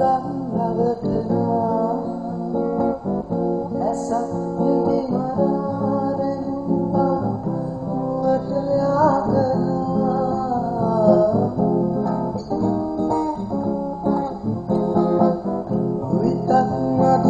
සුරම් නවටනවා ඇසක් නිදි මරාරෙන්පා නුවට යාකරා විතක් මදු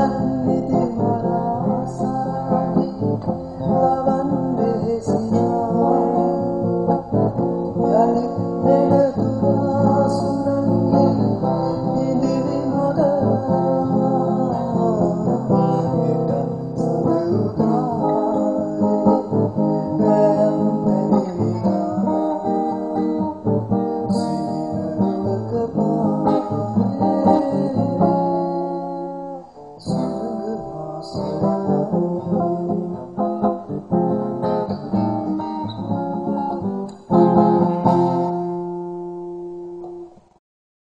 terra